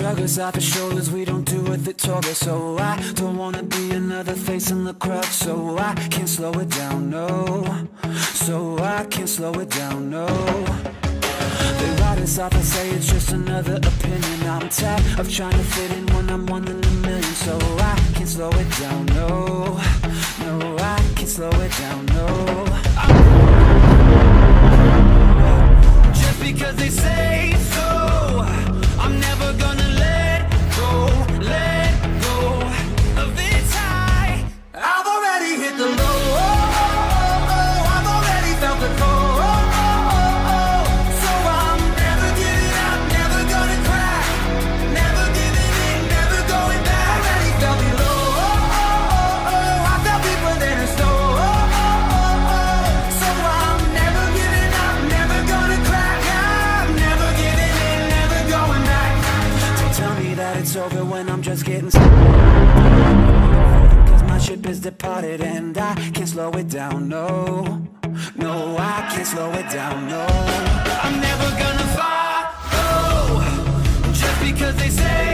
us off his shoulders, we don't do what they told us So I don't wanna be another face in the crowd. So I can't slow it down, no. So I can't slow it down, no. They write us off and say it's just another opinion. I'm tired of trying to fit in when I'm one in a million. So I can't slow it down, no. No, I can't slow it down, no it's over when I'm just getting started. Cause my ship is departed and I can't slow it down, no. No, I can't slow it down, no. I'm never gonna follow. Just because they say